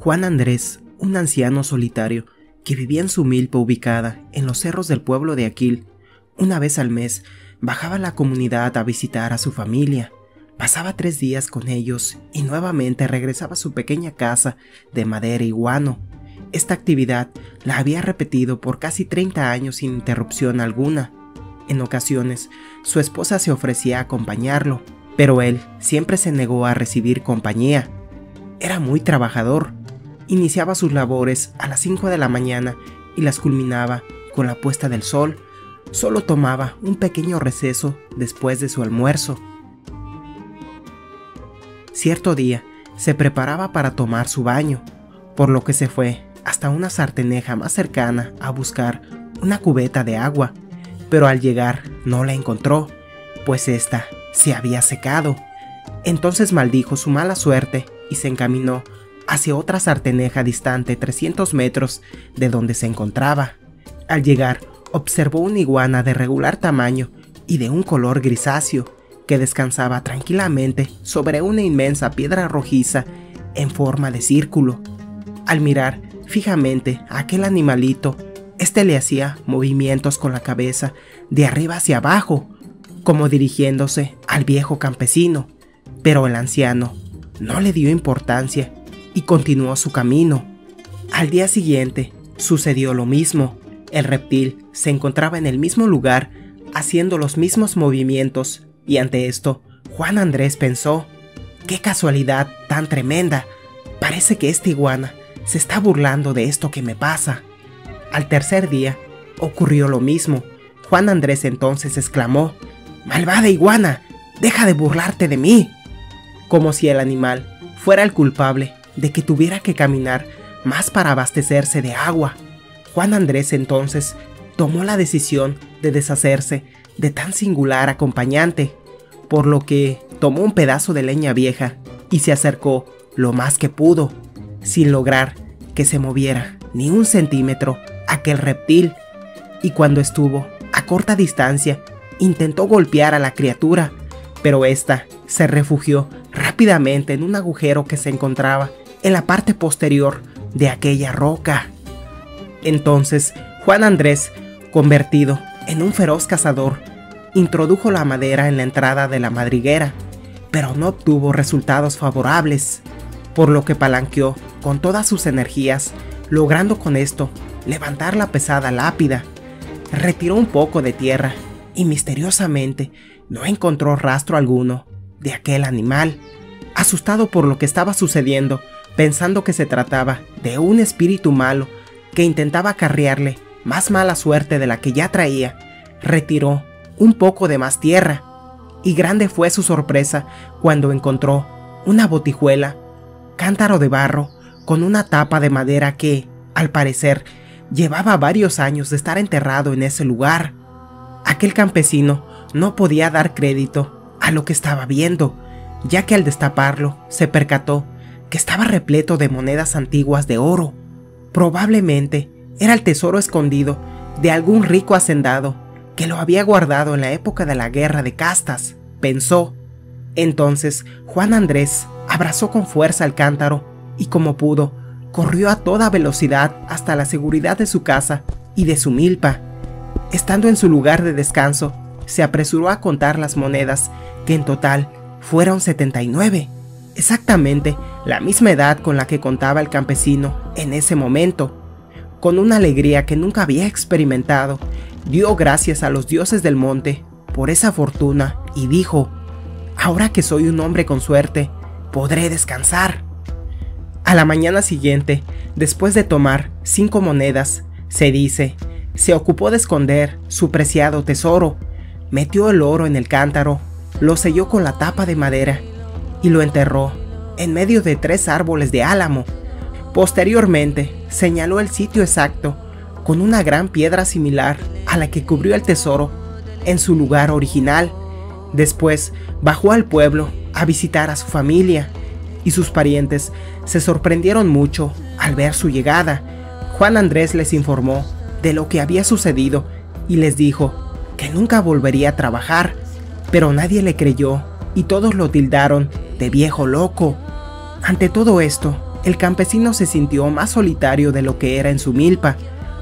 Juan Andrés, un anciano solitario que vivía en su milpa ubicada en los cerros del pueblo de Aquil, una vez al mes bajaba a la comunidad a visitar a su familia. Pasaba tres días con ellos y nuevamente regresaba a su pequeña casa de madera y guano. Esta actividad la había repetido por casi 30 años sin interrupción alguna. En ocasiones, su esposa se ofrecía a acompañarlo, pero él siempre se negó a recibir compañía. Era muy trabajador. Iniciaba sus labores a las 5 de la mañana y las culminaba con la puesta del sol. Solo tomaba un pequeño receso después de su almuerzo. Cierto día, se preparaba para tomar su baño, por lo que se fue hasta una sarteneja más cercana a buscar una cubeta de agua, pero al llegar no la encontró, pues ésta se había secado. Entonces maldijo su mala suerte y se encaminó hacia otra sarteneja distante 300 metros de donde se encontraba. Al llegar, observó una iguana de regular tamaño y de un color grisáceo que descansaba tranquilamente sobre una inmensa piedra rojiza en forma de círculo. Al mirar fijamente a aquel animalito, este le hacía movimientos con la cabeza de arriba hacia abajo, como dirigiéndose al viejo campesino, pero el anciano no le dio importancia y continuó su camino. Al día siguiente sucedió lo mismo. El reptil se encontraba en el mismo lugar, haciendo los mismos movimientos, y ante esto, Juan Andrés pensó, ¡qué casualidad tan tremenda! Parece que esta iguana se está burlando de esto que me pasa. Al tercer día, ocurrió lo mismo. Juan Andrés entonces exclamó, Malvada iguana, deja de burlarte de mí. Como si el animal fuera el culpable de que tuviera que caminar más para abastecerse de agua. Juan Andrés entonces tomó la decisión de deshacerse de tan singular acompañante, por lo que tomó un pedazo de leña vieja y se acercó lo más que pudo, sin lograr que se moviera ni un centímetro aquel reptil, y cuando estuvo a corta distancia, intentó golpear a la criatura, pero ésta se refugió rápidamente en un agujero que se encontraba en la parte posterior de aquella roca. Entonces, Juan Andrés, convertido en un feroz cazador, introdujo la madera en la entrada de la madriguera, pero no obtuvo resultados favorables, por lo que palanqueó con todas sus energías, logrando con esto levantar la pesada lápida. Retiró un poco de tierra y misteriosamente no encontró rastro alguno de aquel animal. Asustado por lo que estaba sucediendo, pensando que se trataba de un espíritu malo que intentaba acarrearle más mala suerte de la que ya traía, retiró un poco de más tierra, y grande fue su sorpresa cuando encontró una botijuela, cántaro de barro, con una tapa de madera que, al parecer, llevaba varios años de estar enterrado en ese lugar. Aquel campesino no podía dar crédito a lo que estaba viendo, ya que al destaparlo se percató que estaba repleto de monedas antiguas de oro. Probablemente era el tesoro escondido de algún rico hacendado que lo había guardado en la época de la guerra de castas, pensó. Entonces Juan Andrés abrazó con fuerza el cántaro y como pudo, corrió a toda velocidad hasta la seguridad de su casa y de su milpa. Estando en su lugar de descanso, se apresuró a contar las monedas, que en total fueron 79 exactamente la misma edad con la que contaba el campesino en ese momento. Con una alegría que nunca había experimentado, dio gracias a los dioses del monte por esa fortuna y dijo, ahora que soy un hombre con suerte, podré descansar. A la mañana siguiente, después de tomar cinco monedas, se dice, se ocupó de esconder su preciado tesoro, metió el oro en el cántaro, lo selló con la tapa de madera y lo enterró en medio de tres árboles de álamo. Posteriormente, señaló el sitio exacto con una gran piedra similar a la que cubrió el tesoro en su lugar original. Después bajó al pueblo a visitar a su familia y sus parientes se sorprendieron mucho al ver su llegada. Juan Andrés les informó de lo que había sucedido y les dijo que nunca volvería a trabajar, pero nadie le creyó y todos lo tildaron de viejo loco. Ante todo esto, el campesino se sintió más solitario de lo que era en su milpa.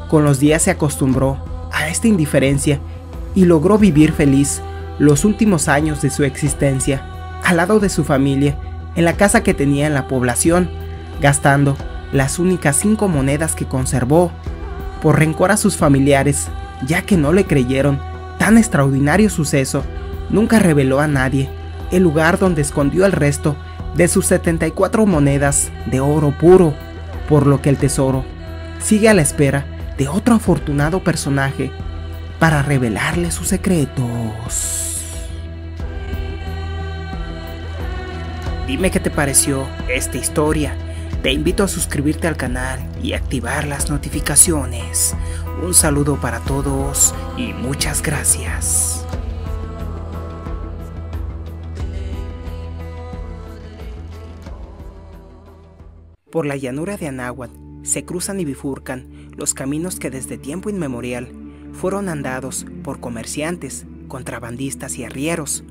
Con los días se acostumbró a esta indiferencia y logró vivir feliz los últimos años de su existencia, al lado de su familia, en la casa que tenía en la población, gastando las únicas cinco monedas que conservó, por rencor a sus familiares, ya que no le creyeron tan extraordinario suceso, nunca reveló a nadie el lugar donde escondió el resto de sus 74 monedas de oro puro, por lo que el tesoro sigue a la espera de otro afortunado personaje para revelarle sus secretos. Dime qué te pareció esta historia. Te invito a suscribirte al canal y activar las notificaciones. Un saludo para todos y muchas gracias. Por la llanura de Anáhuac se cruzan y bifurcan los caminos que desde tiempo inmemorial fueron andados por comerciantes, contrabandistas y arrieros.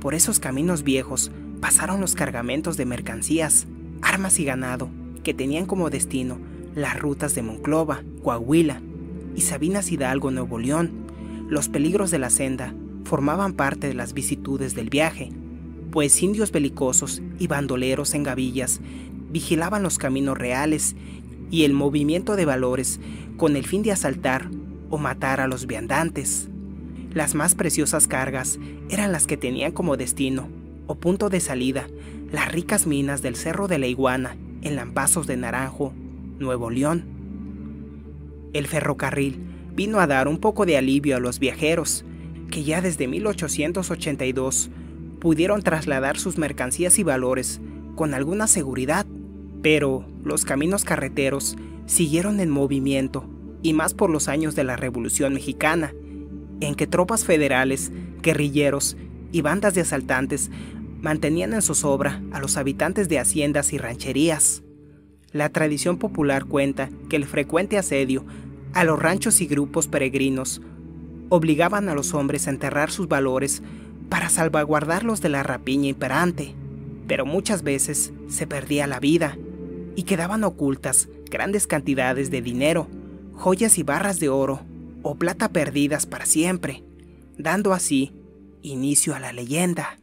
Por esos caminos viejos pasaron los cargamentos de mercancías, armas y ganado que tenían como destino las rutas de Monclova, Coahuila y Sabinas Hidalgo, Nuevo León. Los peligros de la senda formaban parte de las vicitudes del viaje, pues indios belicosos y bandoleros en gavillas vigilaban los caminos reales y el movimiento de valores con el fin de asaltar o matar a los viandantes. Las más preciosas cargas eran las que tenían como destino o punto de salida las ricas minas del Cerro de la Iguana en Lampazos de Naranjo, Nuevo León. El ferrocarril vino a dar un poco de alivio a los viajeros, que ya desde 1882 pudieron trasladar sus mercancías y valores con alguna seguridad pero los caminos carreteros siguieron en movimiento, y más por los años de la Revolución Mexicana, en que tropas federales, guerrilleros y bandas de asaltantes mantenían en zozobra a los habitantes de haciendas y rancherías. La tradición popular cuenta que el frecuente asedio a los ranchos y grupos peregrinos obligaban a los hombres a enterrar sus valores para salvaguardarlos de la rapiña imperante, pero muchas veces se perdía la vida y quedaban ocultas grandes cantidades de dinero, joyas y barras de oro o plata perdidas para siempre, dando así inicio a la leyenda.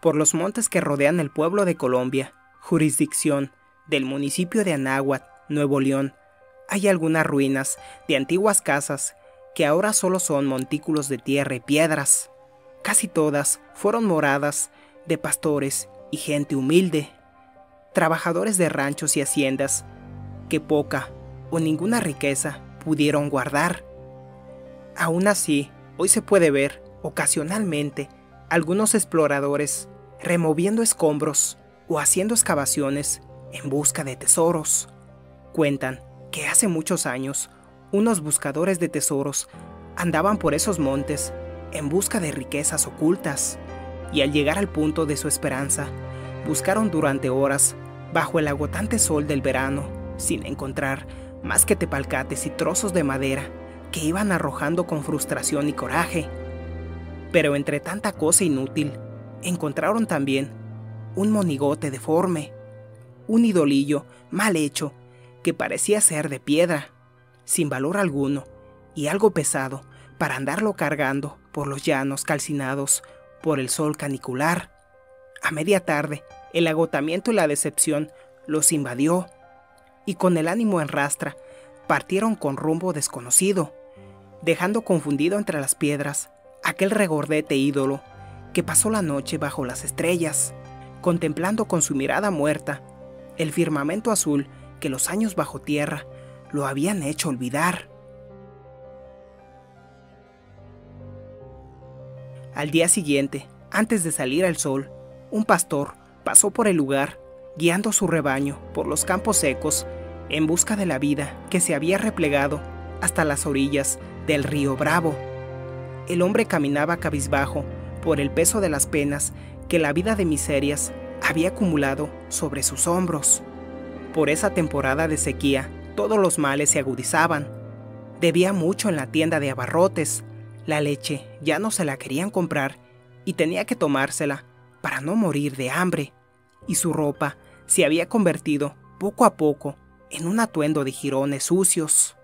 Por los montes que rodean el pueblo de Colombia, jurisdicción del municipio de Anáhuac, Nuevo León, hay algunas ruinas de antiguas casas que ahora solo son montículos de tierra y piedras. Casi todas fueron moradas de pastores y gente humilde, trabajadores de ranchos y haciendas que poca o ninguna riqueza pudieron guardar. Aún así, hoy se puede ver ocasionalmente algunos exploradores removiendo escombros o haciendo excavaciones en busca de tesoros. Cuentan que hace muchos años unos buscadores de tesoros andaban por esos montes en busca de riquezas ocultas y al llegar al punto de su esperanza, buscaron durante horas bajo el agotante sol del verano sin encontrar más que tepalcates y trozos de madera que iban arrojando con frustración y coraje. Pero entre tanta cosa inútil, encontraron también un monigote deforme, un idolillo mal hecho que parecía ser de piedra, sin valor alguno y algo pesado para andarlo cargando por los llanos calcinados por el sol canicular. A media tarde, el agotamiento y la decepción los invadió y con el ánimo en rastra partieron con rumbo desconocido, dejando confundido entre las piedras aquel regordete ídolo que pasó la noche bajo las estrellas, contemplando con su mirada muerta el firmamento azul que los años bajo tierra lo habían hecho olvidar. Al día siguiente, antes de salir al sol, un pastor pasó por el lugar, guiando su rebaño por los campos secos en busca de la vida que se había replegado hasta las orillas del río Bravo. El hombre caminaba cabizbajo por el peso de las penas que la vida de miserias había acumulado sobre sus hombros. Por esa temporada de sequía, todos los males se agudizaban. Debía mucho en la tienda de abarrotes. La leche ya no se la querían comprar y tenía que tomársela para no morir de hambre. Y su ropa se había convertido poco a poco en un atuendo de jirones sucios.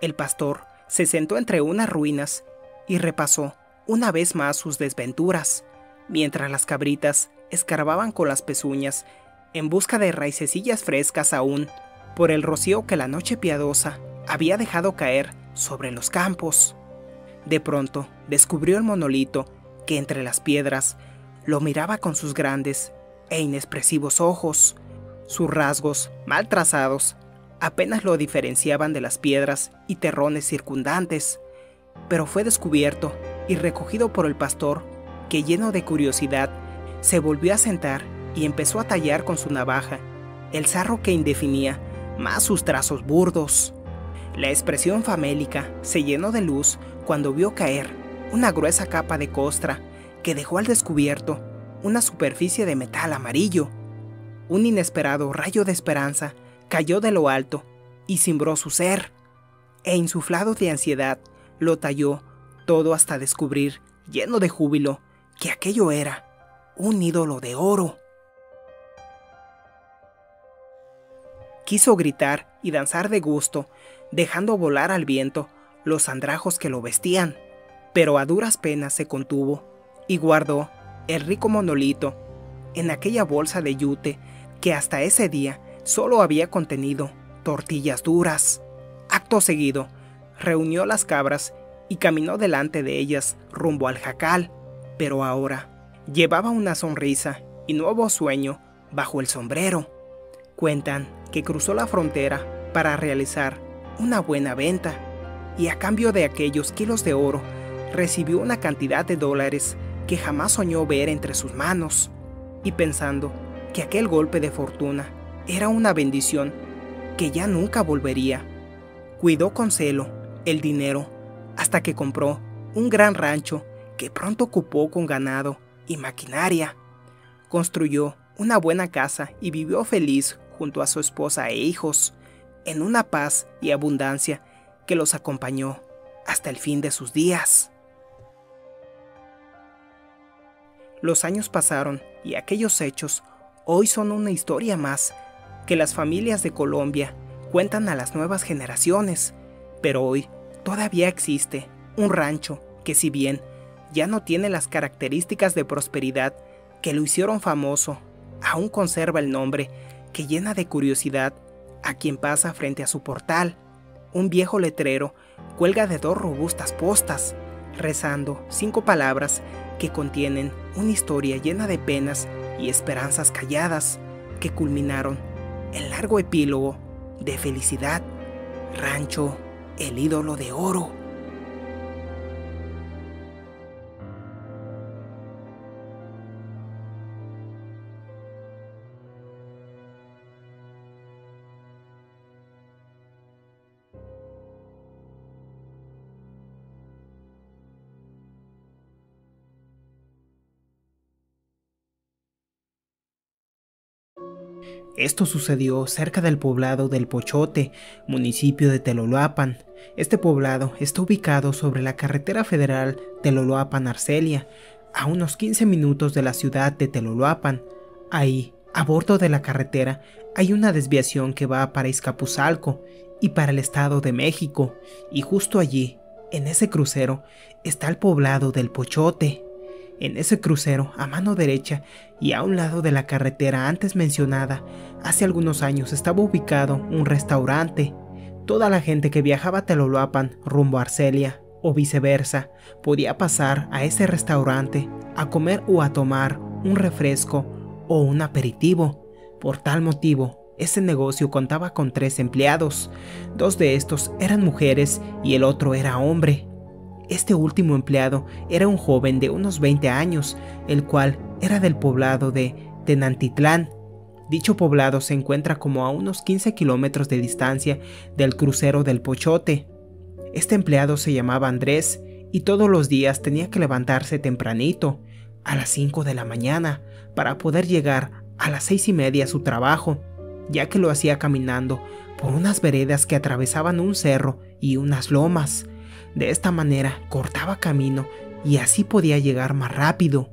El pastor se sentó entre unas ruinas y repasó una vez más sus desventuras, mientras las cabritas escarbaban con las pezuñas en busca de raicecillas frescas aún por el rocío que la noche piadosa había dejado caer sobre los campos. De pronto descubrió el monolito que entre las piedras lo miraba con sus grandes e inexpresivos ojos. Sus rasgos, mal trazados, apenas lo diferenciaban de las piedras y terrones circundantes, pero fue descubierto y recogido por el pastor, que lleno de curiosidad, se volvió a sentar y empezó a tallar con su navaja el zarro que indefinía más sus trazos burdos. La expresión famélica se llenó de luz cuando vio caer una gruesa capa de costra que dejó al descubierto una superficie de metal amarillo. Un inesperado rayo de esperanza cayó de lo alto y cimbró su ser, e insuflado de ansiedad, lo talló todo hasta descubrir, lleno de júbilo, que aquello era un ídolo de oro. Quiso gritar y danzar de gusto, dejando volar al viento los andrajos que lo vestían, pero a duras penas se contuvo y guardó el rico monolito en aquella bolsa de yute que hasta ese día solo había contenido tortillas duras. Acto seguido, reunió las cabras y caminó delante de ellas rumbo al jacal, pero ahora llevaba una sonrisa y nuevo sueño bajo el sombrero. Cuentan que cruzó la frontera para realizar una buena venta y a cambio de aquellos kilos de oro recibió una cantidad de dólares que jamás soñó ver entre sus manos y pensando que aquel golpe de fortuna era una bendición que ya nunca volvería. Cuidó con celo el dinero hasta que compró un gran rancho que pronto ocupó con ganado y maquinaria. Construyó una buena casa y vivió feliz junto a su esposa e hijos, en una paz y abundancia que los acompañó hasta el fin de sus días. Los años pasaron y aquellos hechos hoy son una historia más que las familias de Colombia cuentan a las nuevas generaciones, pero hoy todavía existe un rancho que si bien ya no tiene las características de prosperidad que lo hicieron famoso, aún conserva el nombre que llena de curiosidad a quien pasa frente a su portal. Un viejo letrero cuelga de dos robustas postas, rezando cinco palabras que contienen una historia llena de penas y esperanzas calladas que culminaron el largo epílogo de felicidad. Rancho, el ídolo de oro. Esto sucedió cerca del poblado del Pochote, municipio de Teloloapan. Este poblado está ubicado sobre la carretera federal Teloloapan-Arcelia, a unos 15 minutos de la ciudad de Teloloapan. Ahí, a bordo de la carretera, hay una desviación que va para Izcapuzalco y para el Estado de México, y justo allí, en ese crucero, está el poblado del Pochote. En ese crucero, a mano derecha y a un lado de la carretera antes mencionada, hace algunos años estaba ubicado un restaurante. Toda la gente que viajaba a Teloloapan rumbo a Arcelia o viceversa podía pasar a ese restaurante a comer o a tomar un refresco o un aperitivo. Por tal motivo, ese negocio contaba con tres empleados. Dos de estos eran mujeres y el otro era hombre. Este último empleado era un joven de unos 20 años, el cual era del poblado de Tenantitlán. Dicho poblado se encuentra como a unos 15 kilómetros de distancia del crucero del Pochote. Este empleado se llamaba Andrés y todos los días tenía que levantarse tempranito, a las 5 de la mañana, para poder llegar a las seis y media a su trabajo, ya que lo hacía caminando por unas veredas que atravesaban un cerro y unas lomas. De esta manera cortaba camino y así podía llegar más rápido.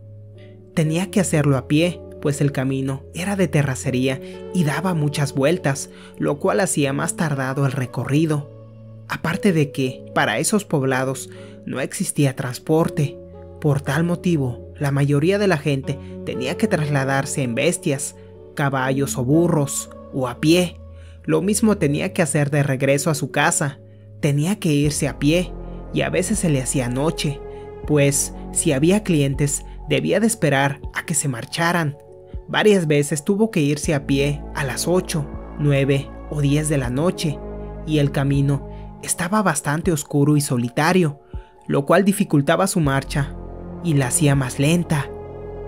Tenía que hacerlo a pie, pues el camino era de terracería y daba muchas vueltas, lo cual hacía más tardado el recorrido. Aparte de que, para esos poblados, no existía transporte. Por tal motivo, la mayoría de la gente tenía que trasladarse en bestias, caballos o burros, o a pie. Lo mismo tenía que hacer de regreso a su casa. Tenía que irse a pie, y a veces se le hacía noche, pues si había clientes, debía de esperar a que se marcharan, Varias veces tuvo que irse a pie a las 8, 9 o 10 de la noche, y el camino estaba bastante oscuro y solitario, lo cual dificultaba su marcha y la hacía más lenta.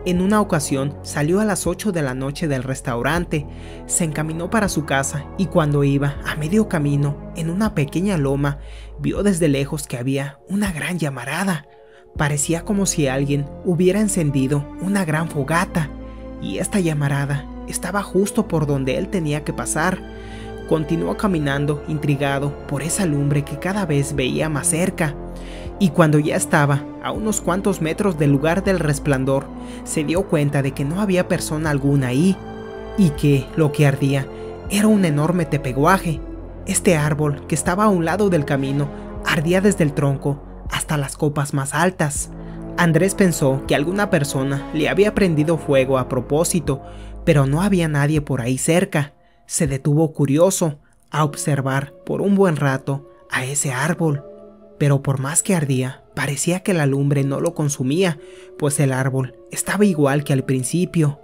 En una ocasión salió a las 8 de la noche del restaurante, se encaminó para su casa y cuando iba a medio camino en una pequeña loma, vio desde lejos que había una gran llamarada. Parecía como si alguien hubiera encendido una gran fogata y esta llamarada estaba justo por donde él tenía que pasar. Continuó caminando, intrigado por esa lumbre que cada vez veía más cerca, y cuando ya estaba a unos cuantos metros del lugar del resplandor, se dio cuenta de que no había persona alguna ahí, y que lo que ardía era un enorme tepeguaje. Este árbol, que estaba a un lado del camino, ardía desde el tronco hasta las copas más altas. Andrés pensó que alguna persona le había prendido fuego a propósito, pero no había nadie por ahí cerca. Se detuvo curioso a observar por un buen rato a ese árbol, pero por más que ardía, parecía que la lumbre no lo consumía, pues el árbol estaba igual que al principio.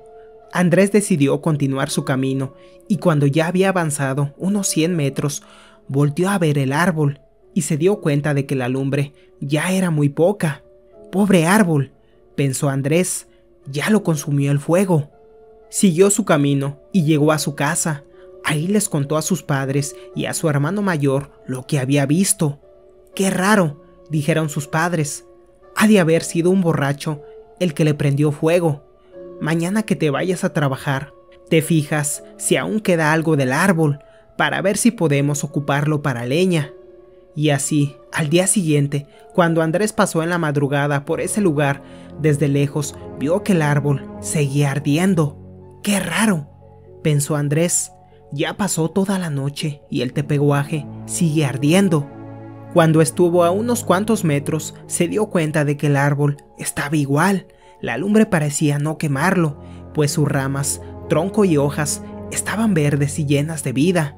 Andrés decidió continuar su camino y cuando ya había avanzado unos 100 metros, volteó a ver el árbol y se dio cuenta de que la lumbre ya era muy poca. Pobre árbol, pensó Andrés, ya lo consumió el fuego. Siguió su camino y llegó a su casa. Ahí les contó a sus padres y a su hermano mayor lo que había visto. Qué raro, dijeron sus padres. Ha de haber sido un borracho el que le prendió fuego. Mañana que te vayas a trabajar, te fijas si aún queda algo del árbol para ver si podemos ocuparlo para leña. Y así, al día siguiente, cuando Andrés pasó en la madrugada por ese lugar, desde lejos vio que el árbol seguía ardiendo. ¡Qué raro! pensó Andrés. Ya pasó toda la noche y el tepeguaje sigue ardiendo. Cuando estuvo a unos cuantos metros, se dio cuenta de que el árbol estaba igual. La lumbre parecía no quemarlo, pues sus ramas, tronco y hojas estaban verdes y llenas de vida.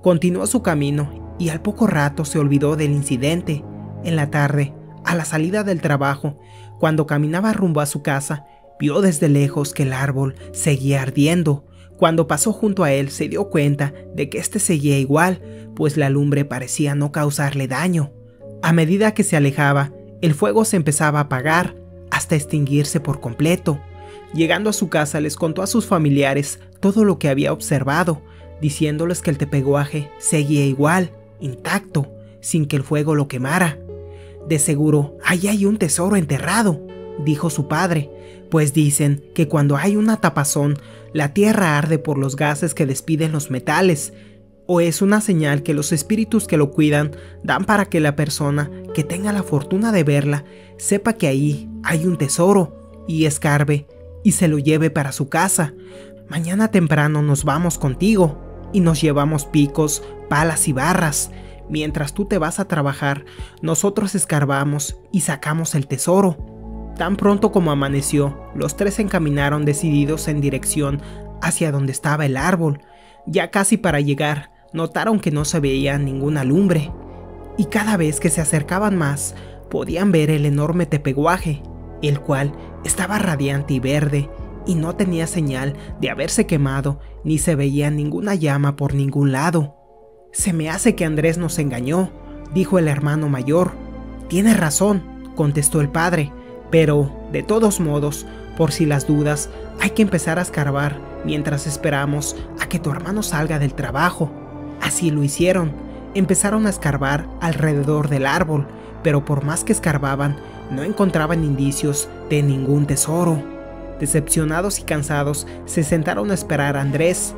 Continuó su camino y al poco rato se olvidó del incidente. En la tarde, a la salida del trabajo, cuando caminaba rumbo a su casa, vio desde lejos que el árbol seguía ardiendo. Cuando pasó junto a él se dio cuenta de que éste seguía igual, pues la lumbre parecía no causarle daño. A medida que se alejaba, el fuego se empezaba a apagar, hasta extinguirse por completo. Llegando a su casa les contó a sus familiares todo lo que había observado, diciéndoles que el tepeguaje seguía igual, intacto, sin que el fuego lo quemara. De seguro, ahí hay un tesoro enterrado, dijo su padre, pues dicen que cuando hay una tapazón, la tierra arde por los gases que despiden los metales, o es una señal que los espíritus que lo cuidan dan para que la persona que tenga la fortuna de verla sepa que ahí hay un tesoro y escarbe y se lo lleve para su casa. Mañana temprano nos vamos contigo y nos llevamos picos, palas y barras. Mientras tú te vas a trabajar, nosotros escarbamos y sacamos el tesoro. Tan pronto como amaneció, los tres se encaminaron decididos en dirección hacia donde estaba el árbol. Ya casi para llegar, notaron que no se veía ninguna lumbre, y cada vez que se acercaban más, podían ver el enorme tepeguaje, el cual estaba radiante y verde, y no tenía señal de haberse quemado, ni se veía ninguna llama por ningún lado. Se me hace que Andrés nos engañó, dijo el hermano mayor. Tienes razón, contestó el padre, pero, de todos modos, por si las dudas, hay que empezar a escarbar mientras esperamos a que tu hermano salga del trabajo. Así lo hicieron. Empezaron a escarbar alrededor del árbol, pero por más que escarbaban, no encontraban indicios de ningún tesoro. Decepcionados y cansados, se sentaron a esperar a Andrés.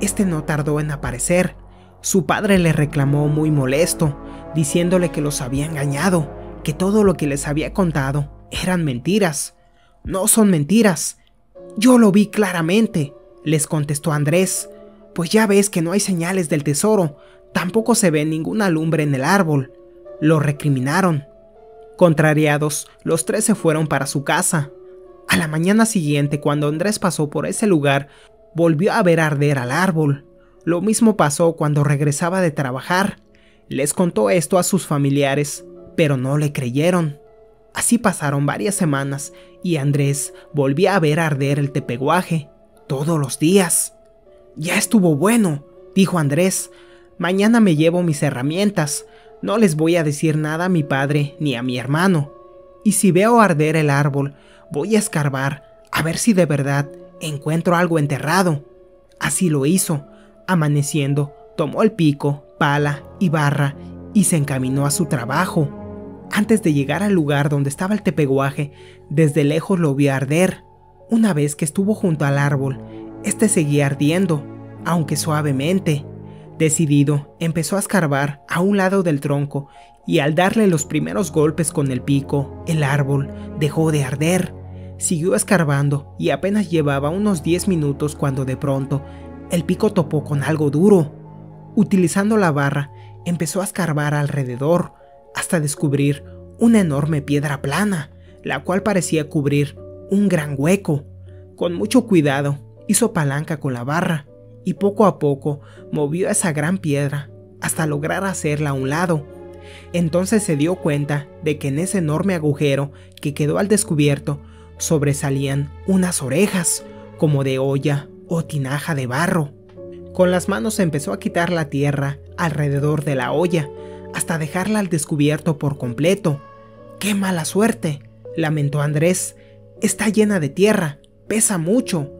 Este no tardó en aparecer. Su padre le reclamó muy molesto, diciéndole que los había engañado, que todo lo que les había contado eran mentiras. No son mentiras. Yo lo vi claramente, les contestó Andrés. Pues ya ves que no hay señales del tesoro, tampoco se ve ninguna lumbre en el árbol. Lo recriminaron. Contrariados, los tres se fueron para su casa. A la mañana siguiente, cuando Andrés pasó por ese lugar, volvió a ver arder al árbol. Lo mismo pasó cuando regresaba de trabajar. Les contó esto a sus familiares, pero no le creyeron. Así pasaron varias semanas y Andrés volvía a ver arder el tepeguaje todos los días. Ya estuvo bueno, dijo Andrés. Mañana me llevo mis herramientas. No les voy a decir nada a mi padre ni a mi hermano. Y si veo arder el árbol, voy a escarbar a ver si de verdad encuentro algo enterrado. Así lo hizo. Amaneciendo, tomó el pico, pala y barra y se encaminó a su trabajo. Antes de llegar al lugar donde estaba el tepeguaje, desde lejos lo vio arder. Una vez que estuvo junto al árbol, este seguía ardiendo, aunque suavemente. Decidido, empezó a escarbar a un lado del tronco y al darle los primeros golpes con el pico, el árbol dejó de arder. Siguió escarbando y apenas llevaba unos 10 minutos cuando de pronto el pico topó con algo duro. Utilizando la barra, empezó a escarbar alrededor hasta descubrir una enorme piedra plana, la cual parecía cubrir un gran hueco. Con mucho cuidado, hizo palanca con la barra y poco a poco movió esa gran piedra hasta lograr hacerla a un lado. Entonces se dio cuenta de que en ese enorme agujero que quedó al descubierto sobresalían unas orejas, como de olla o tinaja de barro. Con las manos empezó a quitar la tierra alrededor de la olla, hasta dejarla al descubierto por completo. ¡Qué mala suerte! lamentó Andrés. Está llena de tierra, pesa mucho,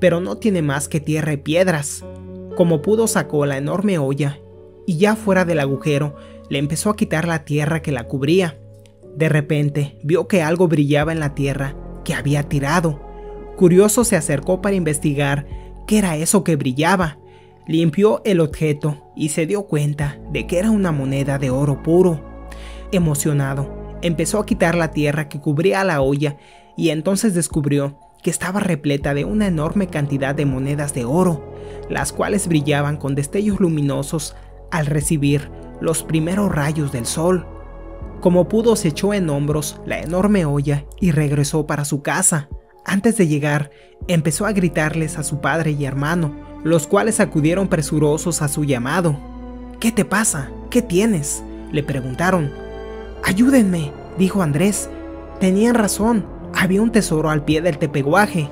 pero no tiene más que tierra y piedras. Como pudo sacó la enorme olla y ya fuera del agujero le empezó a quitar la tierra que la cubría. De repente vio que algo brillaba en la tierra que había tirado. Curioso se acercó para investigar qué era eso que brillaba. Limpió el objeto y se dio cuenta de que era una moneda de oro puro. Emocionado, empezó a quitar la tierra que cubría la olla y entonces descubrió que estaba repleta de una enorme cantidad de monedas de oro, las cuales brillaban con destellos luminosos al recibir los primeros rayos del sol. Como pudo se echó en hombros la enorme olla y regresó para su casa. Antes de llegar, empezó a gritarles a su padre y hermano, los cuales acudieron presurosos a su llamado. ¿Qué te pasa? ¿Qué tienes? le preguntaron. Ayúdenme, dijo Andrés. Tenían razón, había un tesoro al pie del tepeguaje.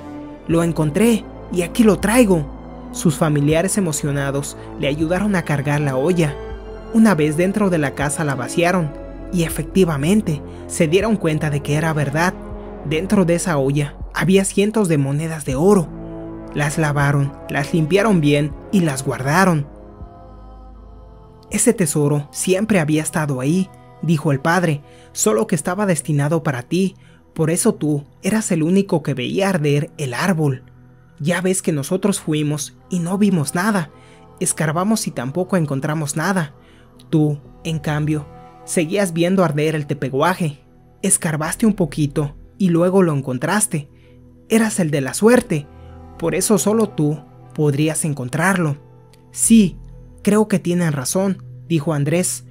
Lo encontré y aquí lo traigo. Sus familiares emocionados le ayudaron a cargar la olla. Una vez dentro de la casa la vaciaron y efectivamente se dieron cuenta de que era verdad. Dentro de esa olla había cientos de monedas de oro. Las lavaron, las limpiaron bien y las guardaron. Ese tesoro siempre había estado ahí, dijo el padre, solo que estaba destinado para ti, por eso tú eras el único que veía arder el árbol. Ya ves que nosotros fuimos y no vimos nada, escarbamos y tampoco encontramos nada. Tú, en cambio, seguías viendo arder el tepeguaje, escarbaste un poquito y luego lo encontraste. Eras el de la suerte, por eso solo tú podrías encontrarlo. Sí, creo que tienen razón, dijo Andrés.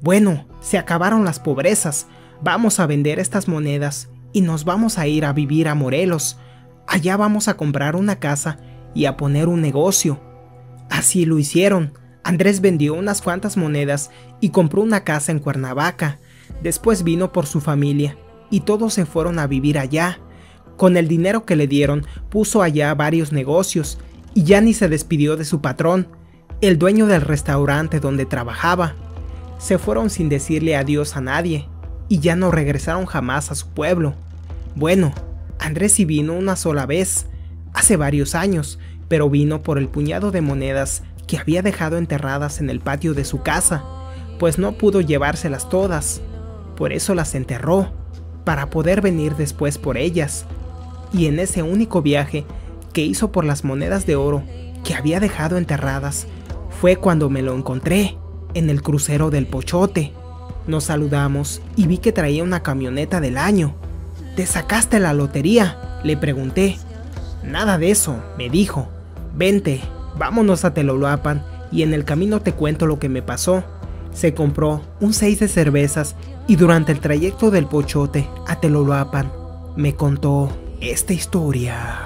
Bueno, se acabaron las pobrezas, vamos a vender estas monedas y nos vamos a ir a vivir a Morelos. Allá vamos a comprar una casa y a poner un negocio. Así lo hicieron. Andrés vendió unas cuantas monedas y compró una casa en Cuernavaca. Después vino por su familia y todos se fueron a vivir allá. Con el dinero que le dieron, puso allá varios negocios y ya ni se despidió de su patrón, el dueño del restaurante donde trabajaba. Se fueron sin decirle adiós a nadie y ya no regresaron jamás a su pueblo. Bueno, Andrés sí vino una sola vez, hace varios años, pero vino por el puñado de monedas que había dejado enterradas en el patio de su casa, pues no pudo llevárselas todas. Por eso las enterró, para poder venir después por ellas. Y en ese único viaje que hizo por las monedas de oro que había dejado enterradas, fue cuando me lo encontré, en el crucero del Pochote. Nos saludamos y vi que traía una camioneta del año. ¿Te sacaste la lotería? Le pregunté. Nada de eso, me dijo. Vente, vámonos a Teloloapan y en el camino te cuento lo que me pasó. Se compró un 6 de cervezas y durante el trayecto del Pochote a Teloloapan me contó esta historia.